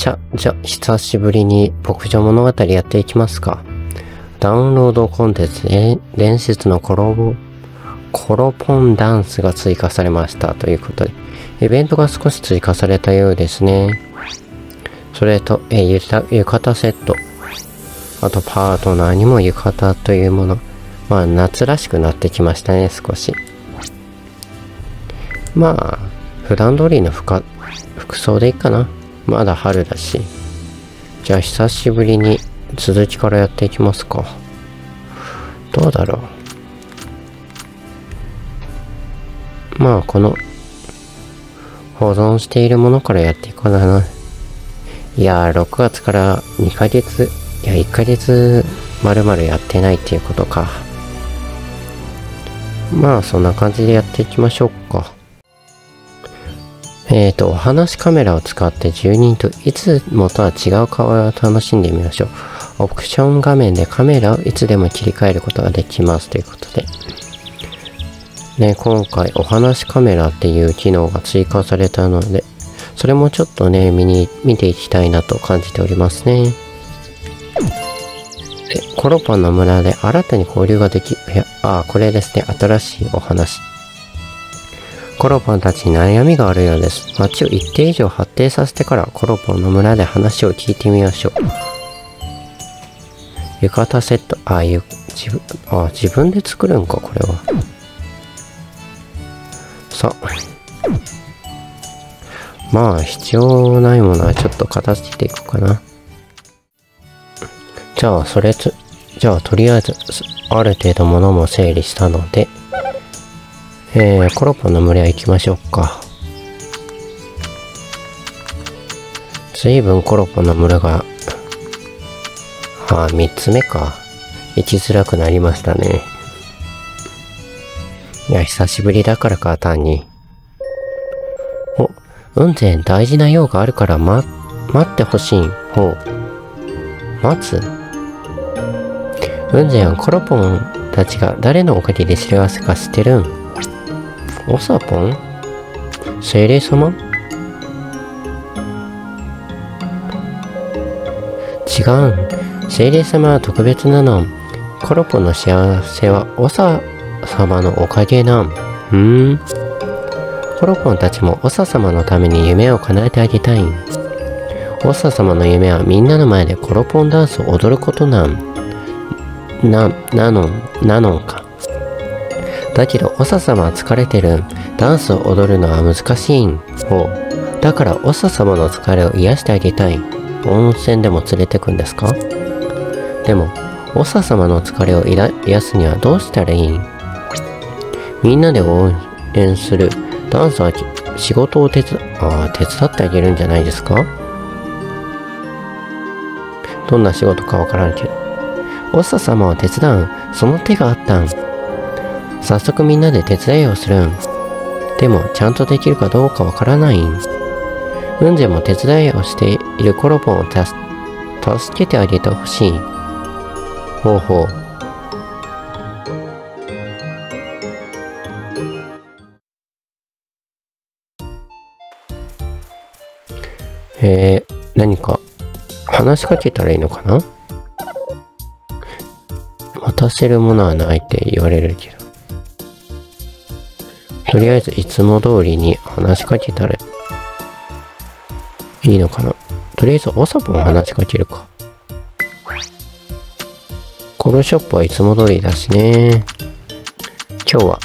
しゃ、じゃ、久しぶりに牧場物語やっていきますか。ダウンロードコンテンツで伝説のコロボ、コロポンダンスが追加されましたということで、イベントが少し追加されたようですね。それと、えゆた、浴衣セット。あと、パートナーにも浴衣というもの。まあ、夏らしくなってきましたね、少し。まあ、普段通りの服服装でいいかな。まだ春だし。じゃあ、久しぶりに続きからやっていきますか。どうだろう。まあ、この、保存しているものからやっていこうかな。いやー、6月から2ヶ月、いや、1ヶ月、まるまるやってないっていうことか。まあ、そんな感じでやっていきましょうか。えっ、ー、と、お話カメラを使って住人といつもとは違う顔を楽しんでみましょう。オプション画面でカメラをいつでも切り替えることができますということで。ね、今回お話カメラっていう機能が追加されたので、それもちょっとね、見に、見ていきたいなと感じておりますね。コロパンの村で新たに交流ができ、いや、あ、これですね、新しいお話。コロポンたちに悩みがあるようです。町を一定以上発展させてからコロポンの村で話を聞いてみましょう。浴衣セット、あ、ゆ、自分、あ、自分で作るんか、これは。さまあ、必要ないものはちょっと片付けていこうかな。じゃあ、それつ、じゃあ、とりあえず、ある程度物も整理したので、えー、コロポの群れは行きましょうか。随分コロポの村が、ああ、三つ目か。行きづらくなりましたね。いや、久しぶりだからか、単に。お、雲仙大事な用があるからま、待ってほしいん。ほう。待つ？雲仙はコロポンたちが誰のおかげで幸せか知ってるん？おさぽん？精霊様？違う。精霊様は特別なの。コロポの幸せはおさ様のおかげなん。ふーん。コロポンたちもおさ様のために夢を叶えてあげたいん。おさ様の夢はみんなの前でコロポンダンスを踊ることなん。な、なの、なのか。だけど、長様は疲れてるん。ダンスを踊るのは難しいん。ほう。だから、長様の疲れを癒してあげたい。温泉でも連れてくんですか？でも、長様の疲れを癒すにはどうしたらいい？んみんなで応援する。ダンスは仕事を手伝、あ手伝ってあげるんじゃないですか？どんな仕事かわからんけど。おさ様を手伝う。その手があったん。早速みんなで手伝いをするん。でも、ちゃんとできるかどうかわからないん。うんぜも手伝いをしているコロポンを助けてあげてほしい。ほうほう。えー、何か話しかけたらいいのかな？渡せるものはないって言われるけど。とりあえずいつも通りに話しかけたらいいのかな。とりあえずおさぽん話しかけるか。コロショップはいつも通りだしね。今日は、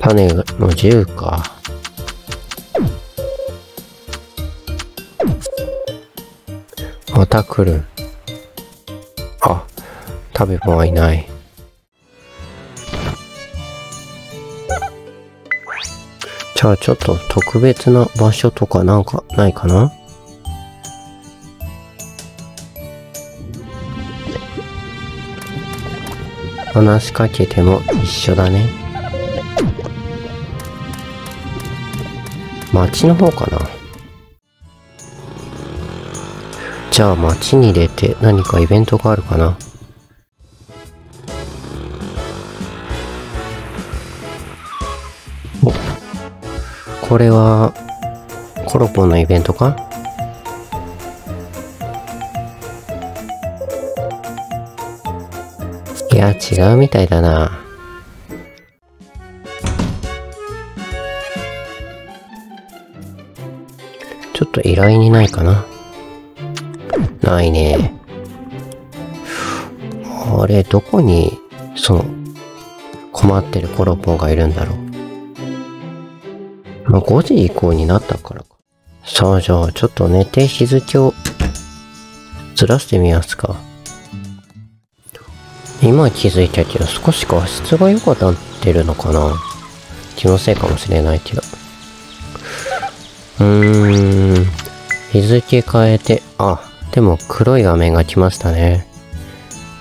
種の10か。また来る。あ、食べ物はいない。じゃあちょっと特別な場所とかなんかないかな？話しかけても一緒だね。街の方かな？じゃあ街に出て何かイベントがあるかな？これは、コロポンのイベントか？いや、違うみたいだな。ちょっと依頼にないかな？ないね。あれ、どこに、その、困ってるコロポンがいるんだろう。まあ、5時以降になったからか。さあ、じゃあ、ちょっと寝て日付をずらしてみますか。今気づいたけど、少し画質が良くなってるのかな気のせいかもしれないけど。うーん。日付変えて、あ、でも黒い画面が来ましたね。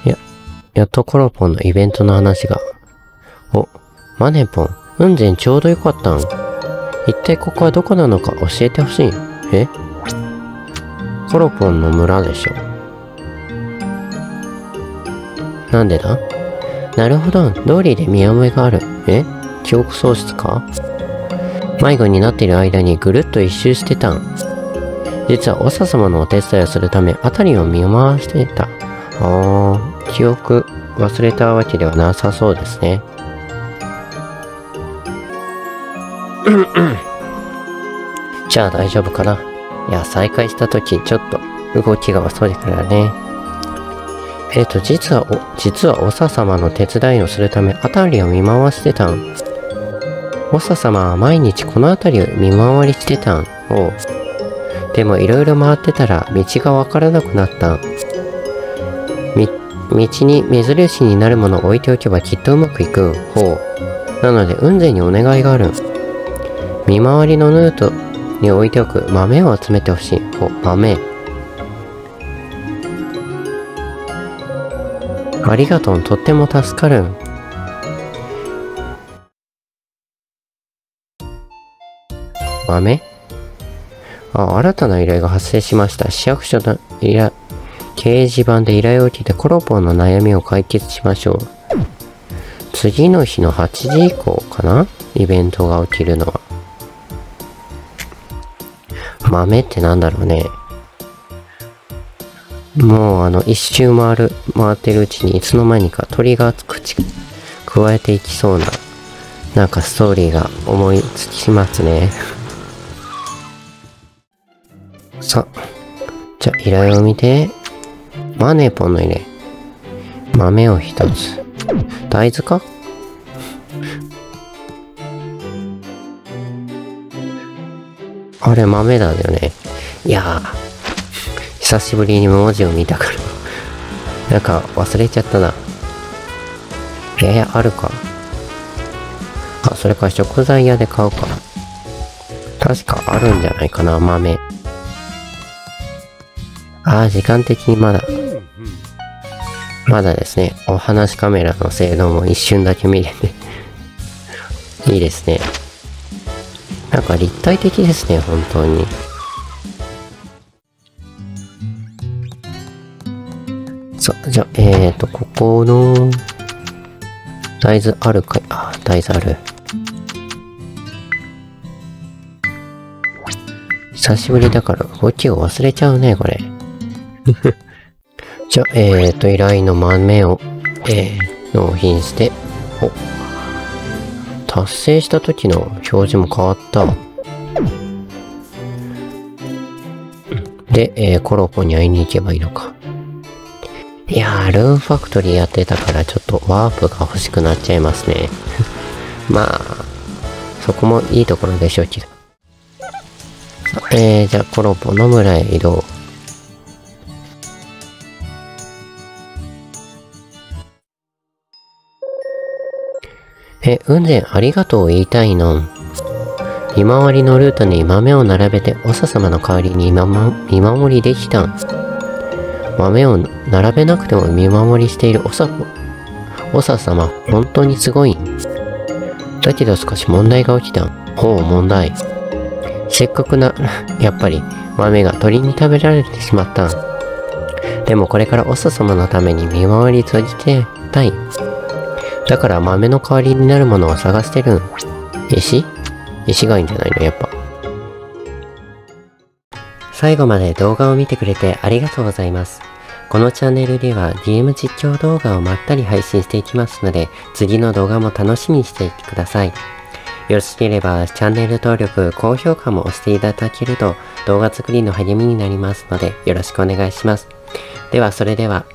や、やっとコロポンのイベントの話が。お、マネポン、雲仙ちょうどよかったん。一体ここはどこなのか教えてほしい。え？コロポンの村でしょ。なんでだ？なるほど、通りで見覚えがある。え？記憶喪失か？迷子になっている間にぐるっと一周してたん。実は長様のお手伝いをするため、辺りを見回していた。あー、記憶忘れたわけではなさそうですね。じゃあ大丈夫かないや、再開した時、ちょっと動きが遅いからね。えっ、ー、と、実は、お、実は、長様の手伝いをするため、辺りを見回してたん。長様は毎日この辺りを見回りしてたん。お。でも、いろいろ回ってたら、道がわからなくなったん。み、道に目印になるものを置いておけばきっとうまくいくん。ほう。なので、雲仙にお願いがあるん。見回りのヌートに置いておく豆を集めてほしい。お、豆。ありがとう、とっても助かるん。豆？あ、新たな依頼が発生しました。市役所の依頼、掲示板で依頼を受けてコロポンの悩みを解決しましょう。次の日の8時以降かな？イベントが起きるのは。豆ってなんだろうね。もうあの一周回る、回ってるうちにいつの間にか鳥が口、加えていきそうな、なんかストーリーが思いつきますね。さ、じゃあ依頼を見て、マネポンの入れ。豆を一つ。大豆か？あれ豆だよね。いやー、久しぶりに文字を見たからなんか忘れちゃったな。えー、あるか。あ、それか食材屋で買うか。確かあるんじゃないかな、豆。ああ、時間的にまだ。まだですね。お話カメラの性能も一瞬だけ見れていいですね。なんか立体的ですね、本当に。さあ、じゃあ、えーと、ここの、大豆あるかい？あ、大豆ある。久しぶりだから動きを忘れちゃうね、これ。じゃあ、えーと、依頼の豆を、えー、納品して、お、達成した時の表示も変わった。で、えー、コロポに会いに行けばいいのか。いやー、ルーンファクトリーやってたからちょっとワープが欲しくなっちゃいますね。まあ、そこもいいところでしょうけど。えー、じゃあコロポの村へ移動。え、雲仙ありがとう言いたいの。見回りのルートに豆を並べて、長様の代わりに見守りできた。豆を並べなくても見守りしている長、長様、本当にすごい。だけど少し問題が起きた。ほう、問題。せっかくな、やっぱり、豆が鳥に食べられてしまった。でもこれから長様のために見回り閉じてたい。だから豆の代わりになるものを探してるん。石？石がいいんじゃないの？やっぱ。最後まで動画を見てくれてありがとうございます。このチャンネルでは DM 実況動画をまったり配信していきますので、次の動画も楽しみにしていてください。よろしければチャンネル登録、高評価も押していただけると動画作りの励みになりますのでよろしくお願いします。ではそれでは。